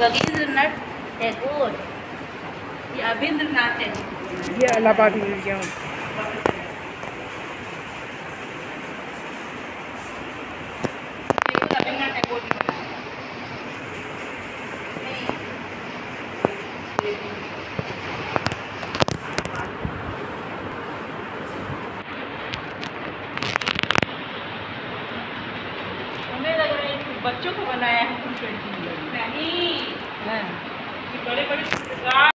रविंद्रनाथ टैगोर। ये रविंद्रनाथ टैगोर ये इलाहाबाद म्यूज़ियम है। बच्चों को बनाया है नहीं। नहीं हाँ ये बड़े बड़े